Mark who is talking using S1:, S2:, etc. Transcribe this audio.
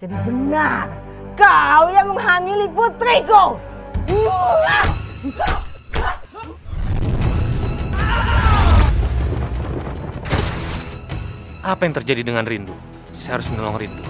S1: Jadi benar, kau yang menghamili putriku.
S2: Apa yang terjadi dengan Rindu? Saya harus menolong Rindu.